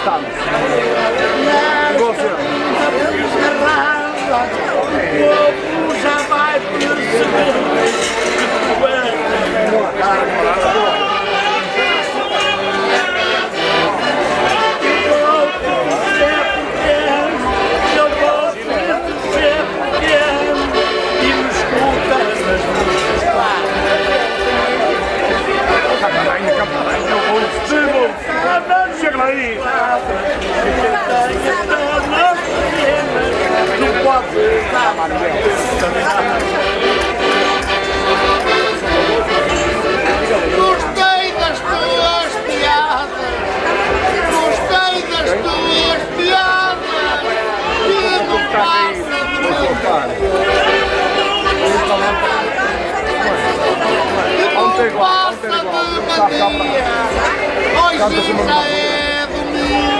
estamos. Confio. O povo já vai perceber. Boa aí. Não pode usar, Manuel. Gostei das tuas piadas. Gostei das tuas piadas. E não passa de... Que não passa de mania. Hoje é. Yeah.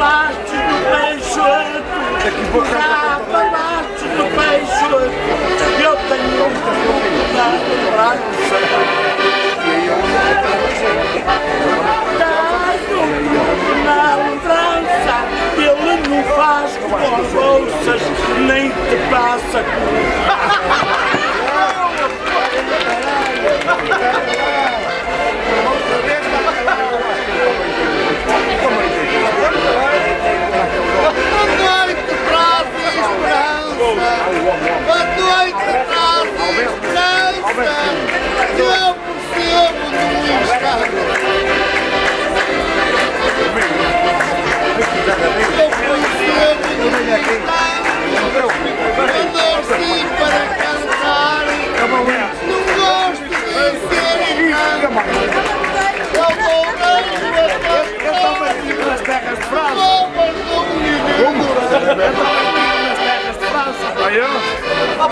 Palácio do Peixoto, já Palácio do Peixoto, eu tenho um França. Tenho na lembrança, ele não faz com as bolsas, nem te passa com... Outra vez! Boa noite,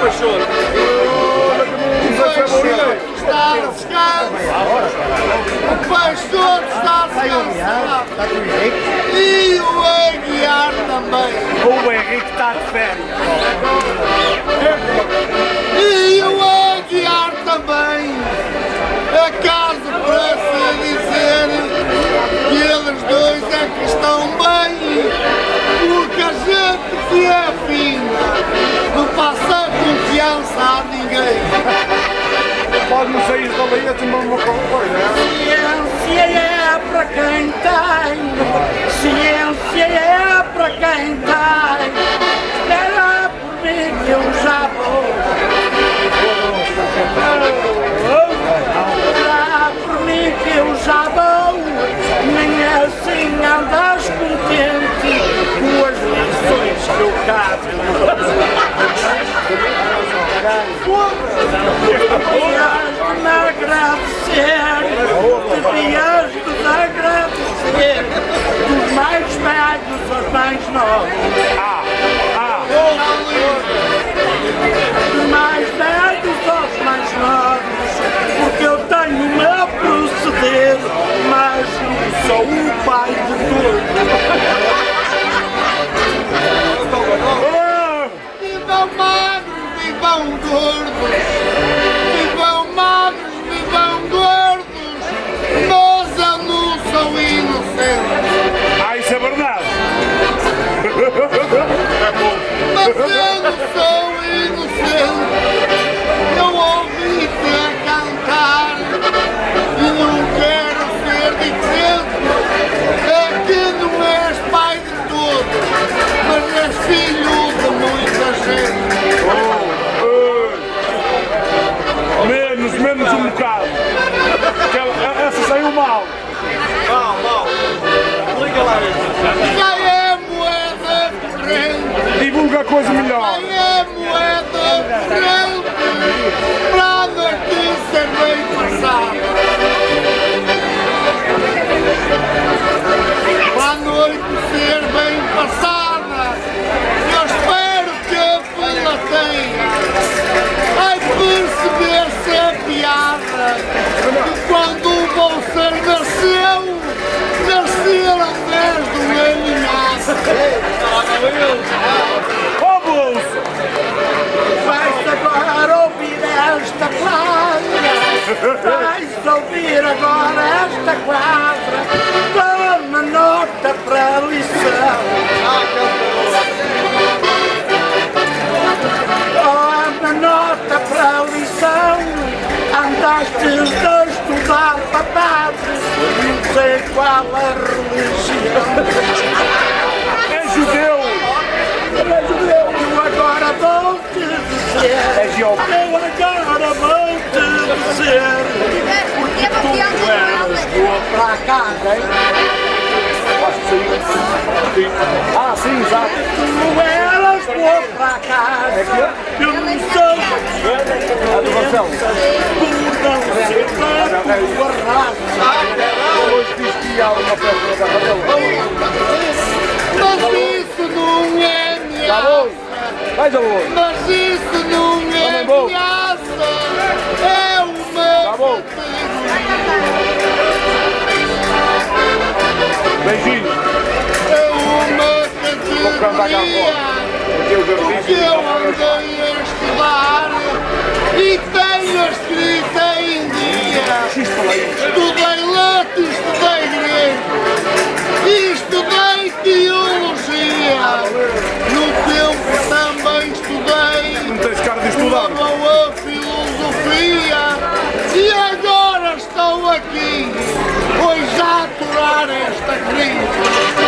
Peixoto. Está a. O pastor está a descansar. E o Aguiar também. O Henrique está de férias. E o Aguiar também. A casa para se dizer que eles dois é que estão bem. Porque a gente que é não passa confiança a ninguém. pode-me sair dali e tomar uma coisa. Ciência é para quem tem. Ciência é para quem tem. Espera por mim que eu já vou. Espera por mim que eu já vou. Nem assim andas contente lições que eu Devias de me agradecer, devias de me agradecer, dos mais velhos aos mais novos. Ah, ah, Dos mais velhos aos mais novos, porque eu tenho o meu proceder, mas sou o pai de todos. bound to hold Andaste a estudar para padre Não sei qual a religião É judeu! Eu agora vou te dizer. É. Eu agora vou te dizer. Porque tu eras boa para casa, hein? Ah, sim, exato. Tu eras boa para casa. Eu não sou. A não sei da tua raça. Hoje diz que ia uma festa da Marcelo. Mas isso não é Tá ameaça, bom? Mais a outro. mas isso não é bom. ameaça, é uma Tá bom. Beijinhos. é uma Vou cantar Porque eu que andei a estudar e tenho escrita em dia. Estudei latim, estudei grego e estudei teologia. No tempo também estudei Não tens cara de uma estudar. boa filosofia e agora estou aqui, pois a aturar esta crise.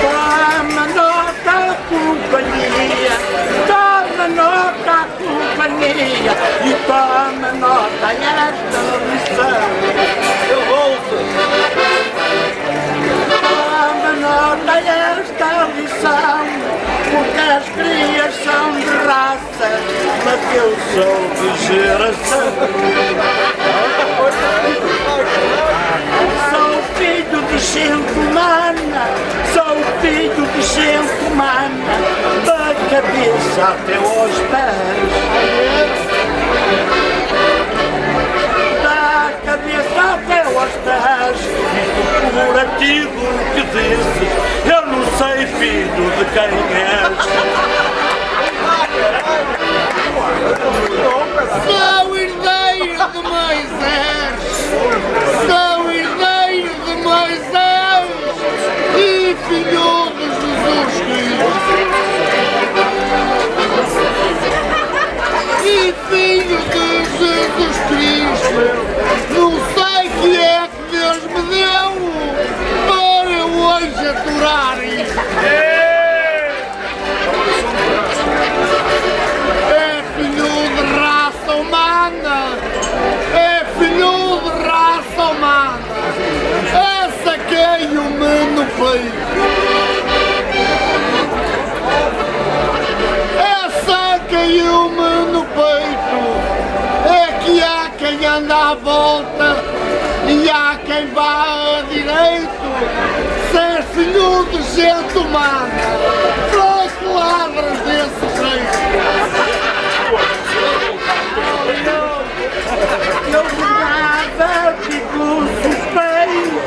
Toma nota, companhia. Toma nota, companhia. E toma nota esta lição. Eu volto. Toma nota esta lição. Porque as crias são de raça, mas eu sou de geração. Sou filho de gente humana, sou filho de gente humana, da cabeça até aos pés. Da cabeça até aos pés, isto por aquilo que dizes, eu não sei filho de quem és. Sou herdeiro de Moisés, quem anda à volta e há quem vá a direito! Ser de gente humana! Que ladras desse jeito! Eu de nada fico suspeito,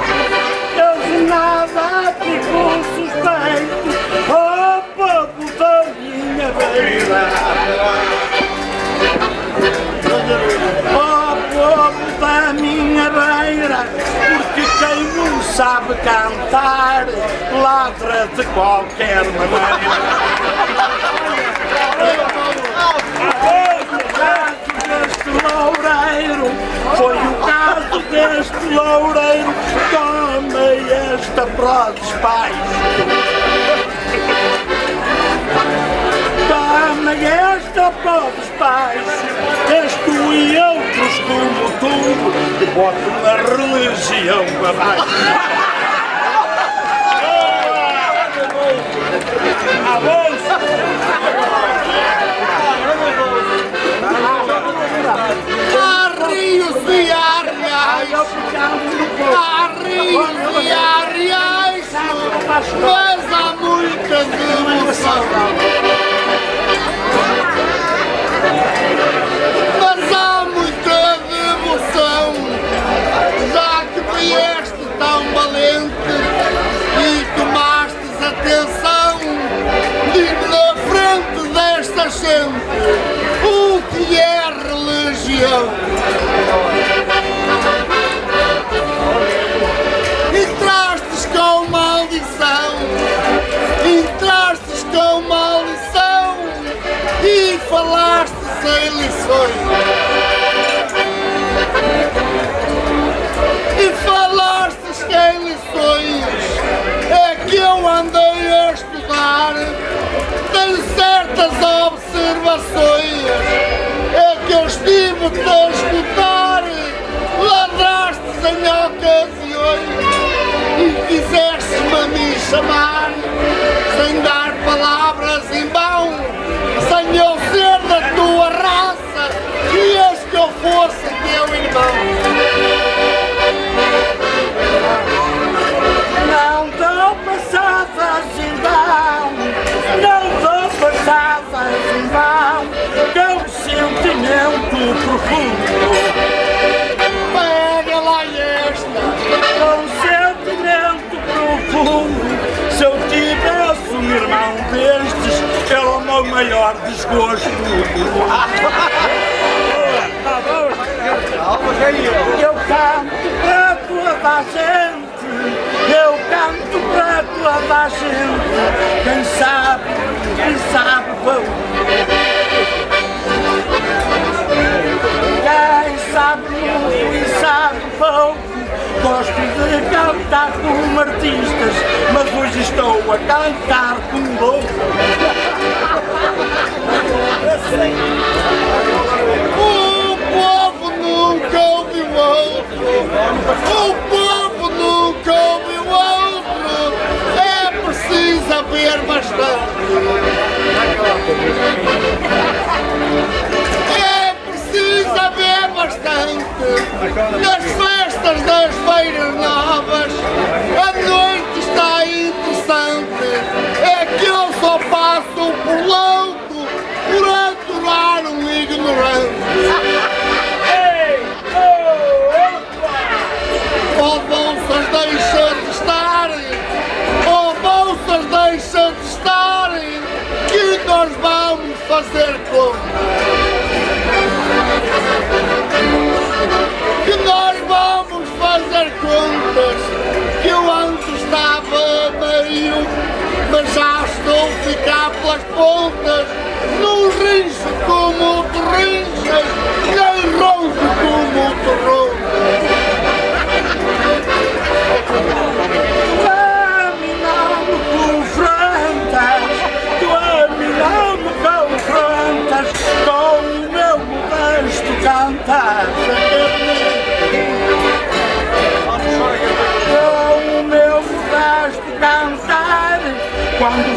eu de nada fico suspeito, povo da minha beira. Sabe cantar, ladra de qualquer maneira. Deste loureiro foi o caso deste loureiro. Toma esta prodes, pai. Toma esta prodes, pai. És tu e outros como tu botam a religião abaixo. A bolsa! Há rios e há reais, há rios e há reais, mas há muita devoção. Mas há muita devoção, já que vieste tão valente e tomastes atenção, digo na frente desta gente o que é religião. E falaste sem lições, é que eu andei a estudar, tenho certas observações, é que eu estive a escutar, ladrastes em ocasiões. E quiseste-me a mim chamar, sem dar palavras em querias que eu fosse teu irmão. Não dou passadas em vão, não dou passadas em é um sentimento profundo, Pega lá esta. um sentimento profundo. Se eu tivesse um irmão destes, era o meu maior desgosto. Bom? Eu canto para toda a gente, eu canto para toda a gente. Quem sabe, quem sabe vão. Quem sabe e sabe pouco. Gosto de cantar como artistas, mas hoje estou a cantar como louco. o outro. O povo nunca ouve o outro. É preciso haver bastante. É preciso haver bastante. Nas festas das feiras novas, a noite está interessante. É que eu só passo por lá. A ficar pelas pontas! Não rincho como tu rinchas, nem ronco como tu roncas!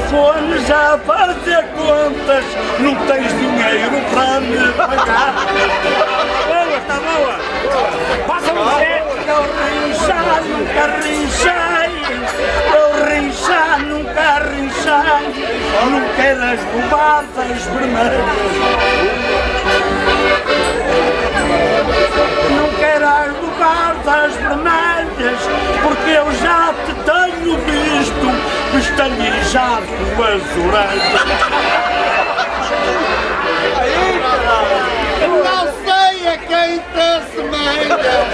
Quando fores a fazer contas, não tens dinheiro para me pagar. Boa, está boa! Passa-me o! Eu rinchar, nunca rinchei. Eu rinchar, nunca rinchei. Não queiras roubar das vermelhas. Não queiras roubar das vermelhas, porque eu já te pestanejar com as orelhas. Não sei a quem te semelhas,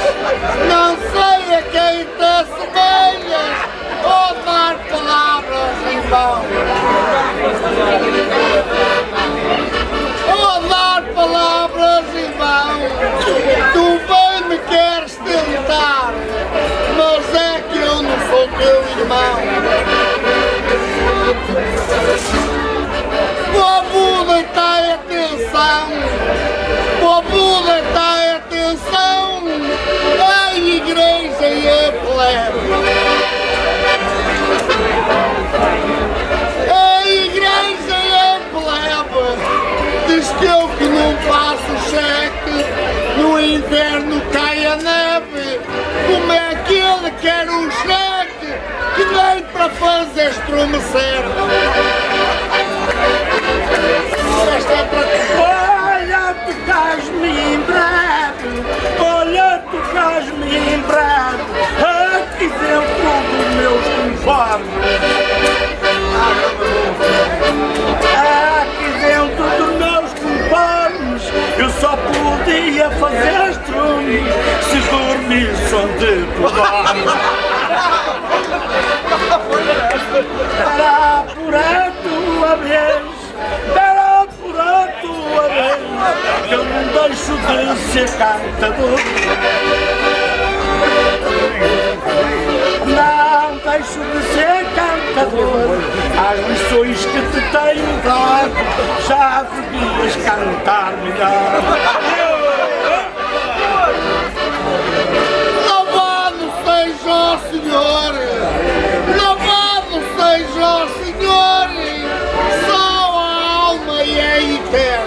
não sei a quem te semelhas, ou dar palavras em vão. Ou dar palavras em vão. Tu bem me queres tentar, mas é que eu não sou teu irmão. Deitar atenção, deitar atenção à igreja e a plebe. A igreja e a plebe diz que eu que não passo cheque, no inverno cai a neve. Como é que ele quer um cheque que nem fazer estremecer? Esta é para ti. Olha, tu estás-me em breve, olha, tu estás-me em breve, aqui dentro dos meus conformes. Aqui dentro dos meus conformes, eu só podia fazer estrume se dormisse onde tu Dará por a tua vez, dará por a tua vez, eu não deixo de ser cantador. Não deixo de ser cantador, as lições que te tenho dado, já devias cantar melhor. É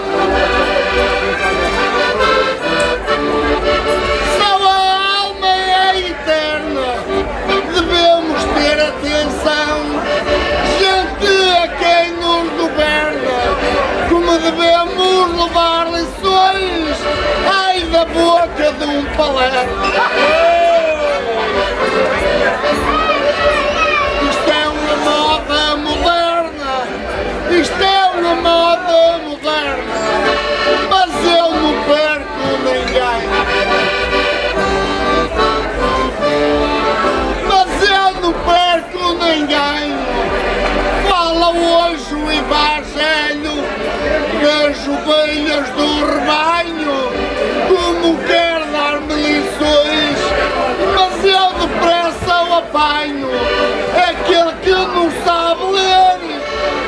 depressa o apanho. Aquele que não sabe ler,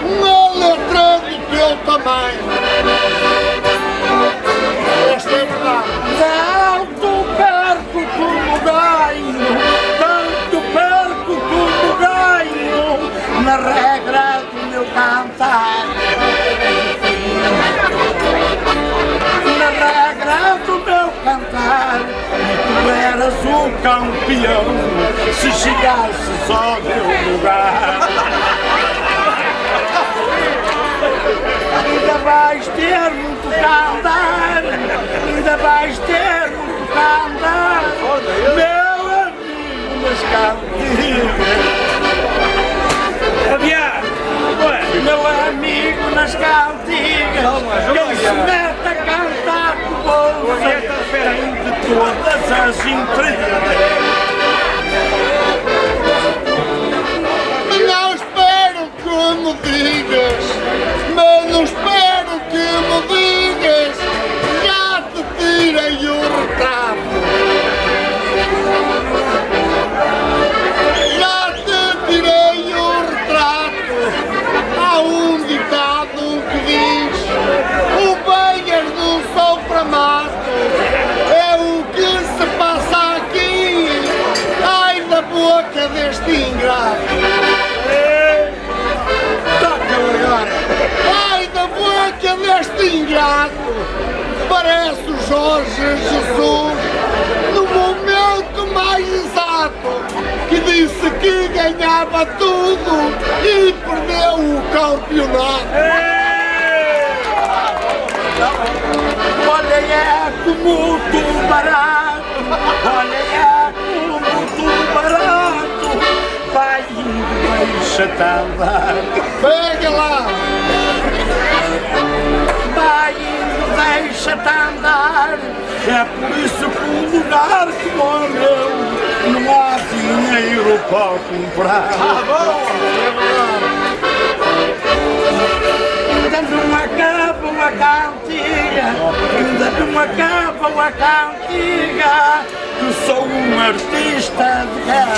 uma letra do teu tamanho. Esta é verdade. Se chegasses ao meu lugar. Ainda vais ter muito cá andar, ainda vais ter muito cá andar, meu amigo nas cantigas. Meu amigo nas cantigas, quem se mete a cantar com bolsa, tem de todas as intrigas. Boca deste ingrato. Toca agora. Ai da boca deste ingrato. Parece o Jorge Jesus No momento mais exato Que disse que ganhava tudo E perdeu o campeonato. Olha, é como tubarão, olha, é como o tubarão, indo, deixa-te andar, Pega lá. Indo, deixa-te andar, é por isso que um lugar como o meu, não há dinheiro para comprar. Ainda não acabam a cantiga, ainda não acabam a cantiga, que sou um artista de guerra.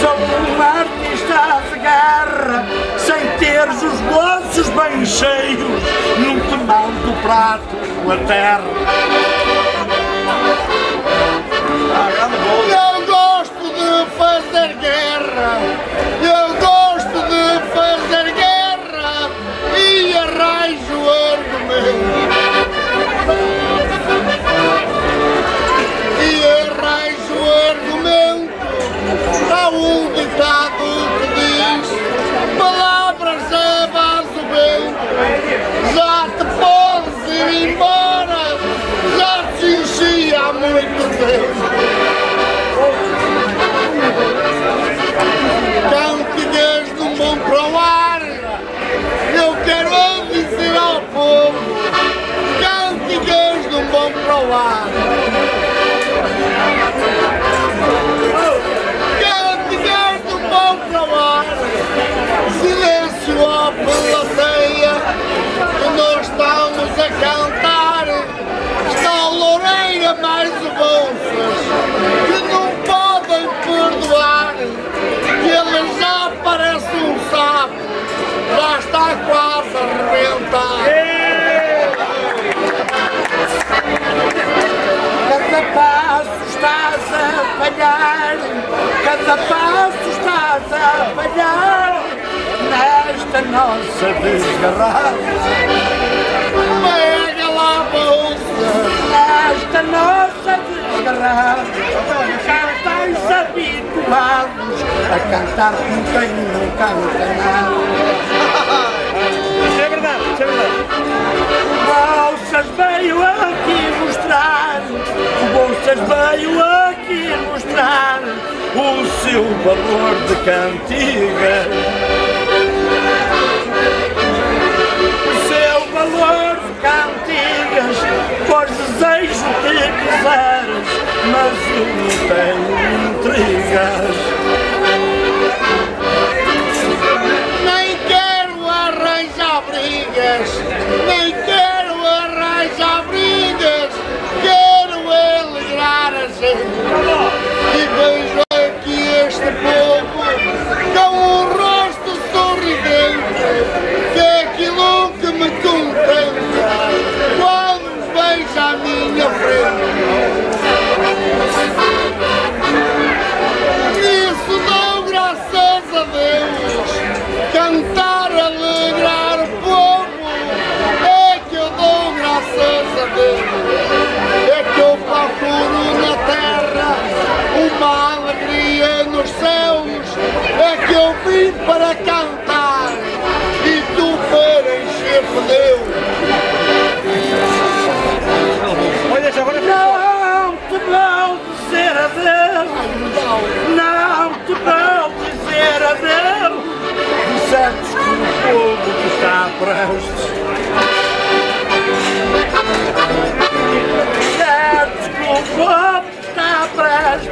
Sou um artista de guerra, sem teres os bolsos bem cheios, não te mando prato a terra. Eu gosto de fazer guerra muito tempo Cantigas de um bom Eu quero dizer ao povo. Cantigas de um bom falhar, cada passo estás a falhar nesta nossa desgarrada, Pega lá a bolsa nesta nossa desgarrada. Já estáis habituados a cantar com quem não canta nada. é verdade, é verdade. O Bolsas veio aqui mostrar, o Bolsas veio mostrar o seu valor de cantiga. O seu valor de cantigas, pois desejo que quiseres, mas eu não tenho intrigas. Nem quero arranjar brigas, nem quero alegrar a gente. E vejo o copo está prestes,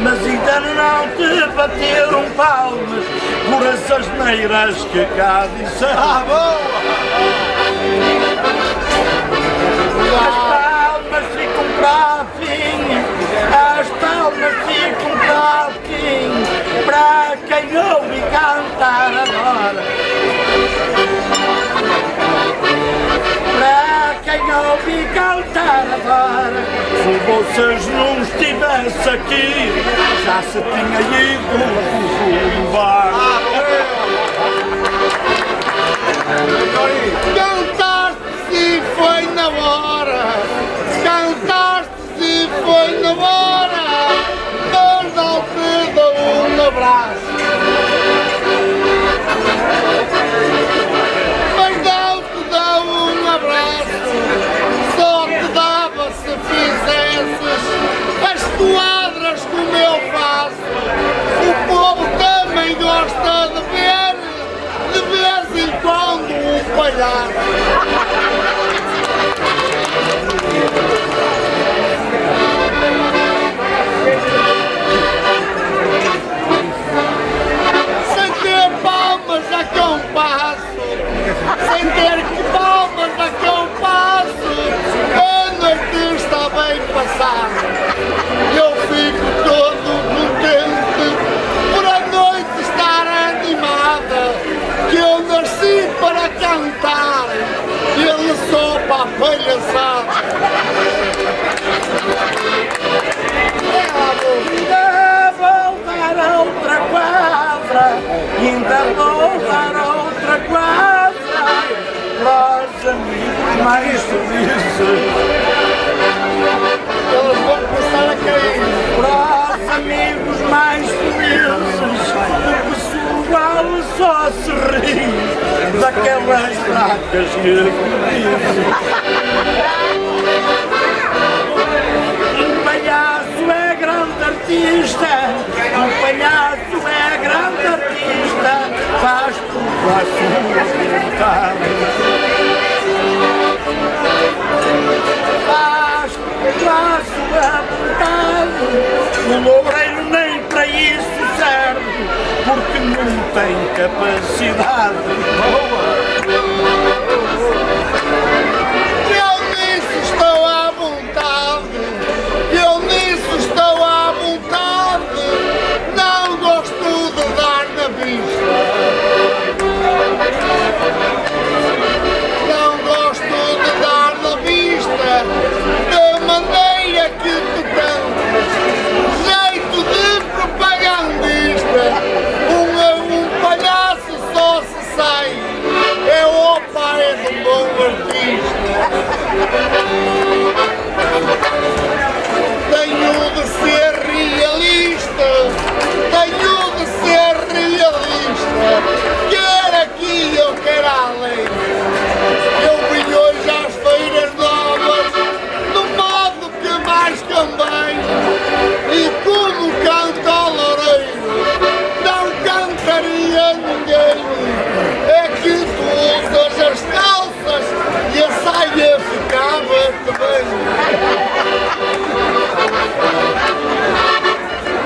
mas ainda não te bateram palmas por essas neiras que cá disseram. Ah! Vocês não estivessem aqui, já se tinha ido embora. Cantaste se foi na hora, cantaste se foi na hora, não te dou um abraço. Quadras como eu faço. O povo também gosta de ver, de vez em quando, um palhaço. Quadra, ainda vou dar outra quadra para os amigos mais felizes, Eles vão começar a cair. para os amigos mais felizes. O pessoal só se ri daquelas fracas que dizem. Um palhaço é grande artista, um palhaço é grande artista, faz tudo à sua vontade. Faz tudo à sua vontade. O loureiro nem para isso serve, porque não tem capacidade. Eu da ficava-te bem.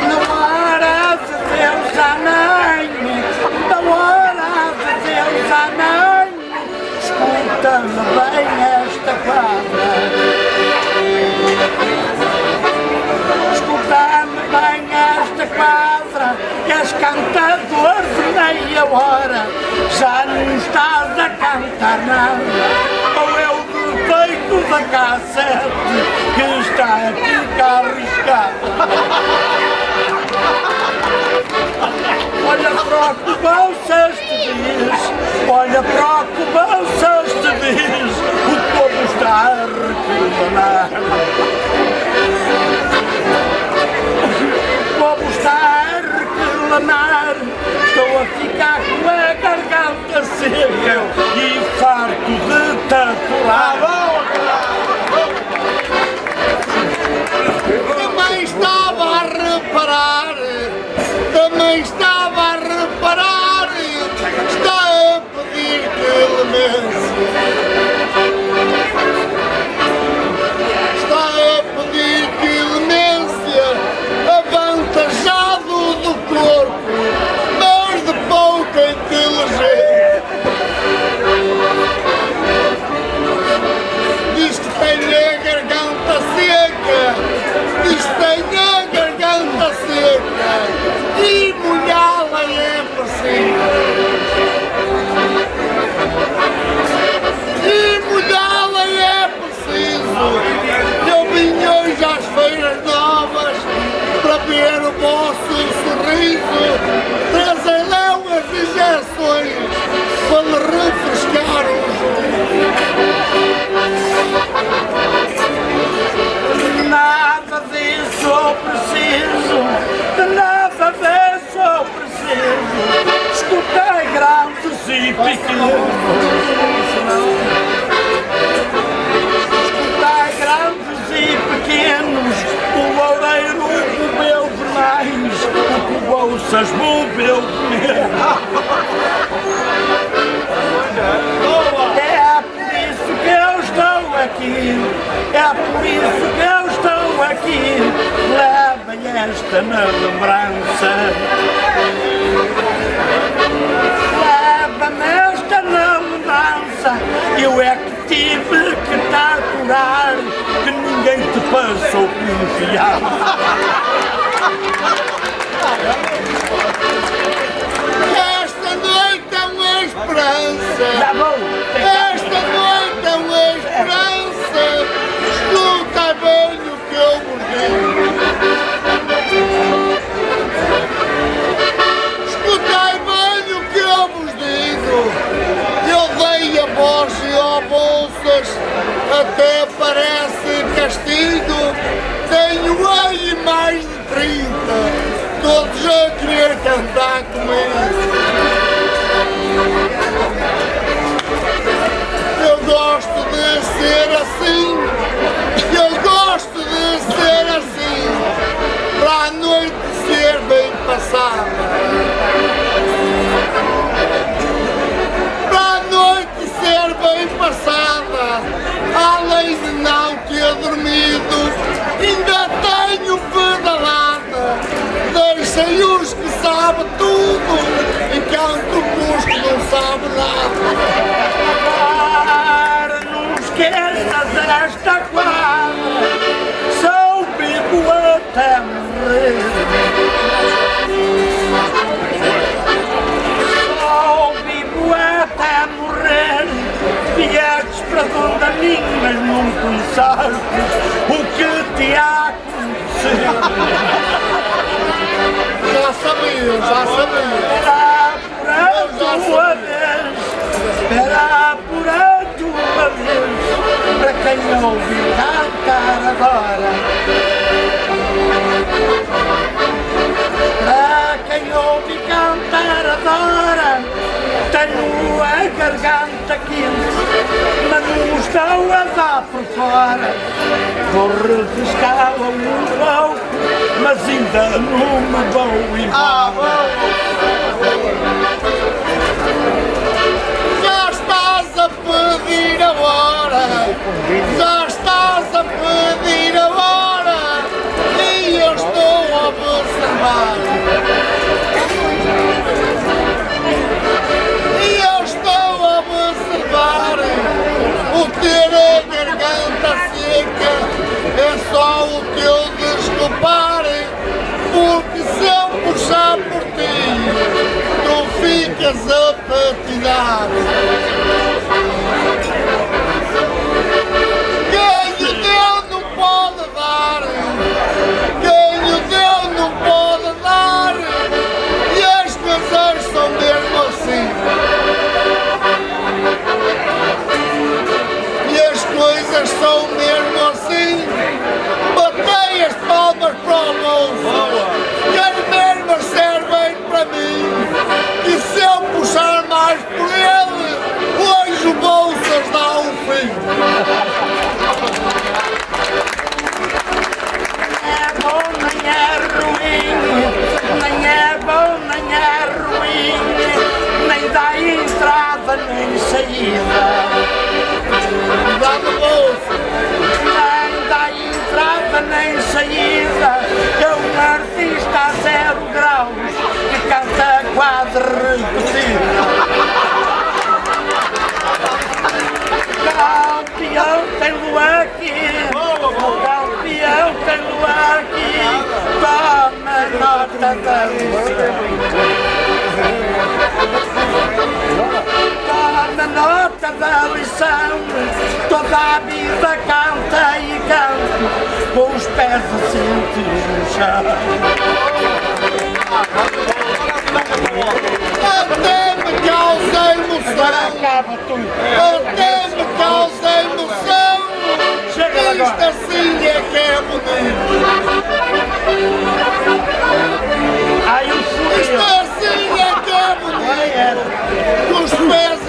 Não hora de Deus amém, não hora de Deus amém. Escuta-me bem esta quadra. Escuta-me bem esta quadra, que és cantador de meia hora, já não estás a cantar nada. Da cassete que está a ficar arriscado. Olha para o que bolsas te diz, olha para o que bolsas te diz, o povo está a reclamar. O povo está a reclamar, estou a ficar com a garganta seca e farto de tatuar. Também estava a reparar, também estava mas vou vê-lo comer. É por isso que eu estou aqui, é por isso que eu estou aqui. Leva esta na lembrança. Leva-me esta na lembrança. Eu é que tive que te aturar, que ninguém te passou confiar. Esta noite é uma esperança. Tá? Esta noite é uma esperança. Escuta bem o que eu vos digo. Escutai bem o que eu vos digo. Eu dei a voz e a bolsas, até parece castigo. Tenho aí mais de 30, todos a querer cantar comigo. Eu gosto de ser assim, eu gosto de ser assim, para a noite ser bem passada. Para a noite ser bem passada, além de não ter dormido, Deixem os que sabem tudo, enquanto os que não sabem nada. Não esqueças esta quadra, sou vivo até morrer. Sou vivo até morrer. Viestes para donde a mim, mas não pensaste o que te há Já sabia, já sabia. Espera por a tua vez, espera por a tua vez, para quem ouviu cantar agora. Para quem ouve cantar agora, tenho a garganta quente, estou a dar por fora. Vou refrescá-la um pouco, mas ainda não me vou embora. Já estás a pedir a hora, já estás a pedir a hora, e eu estou a observar. O ter a garganta seca, é só o teu desculpar, porque se eu puxar por ti, tu ficas a patinar. Isto assim é que é bonito. Isto assim é que é bonito. Com os pés